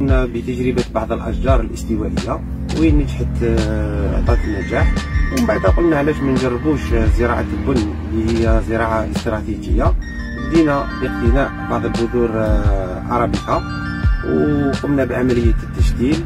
قمنا بتجربة بعض الأشجار الاستوائية وين نجحت آه، عطات النجاح. ومن بعد قلنا علاش ما نجربوش آه، زراعة البن اللي هي زراعة استراتيجية. بدينا باقتناء بعض البذور آه، أرابيكا وقمنا بعملية التشتيل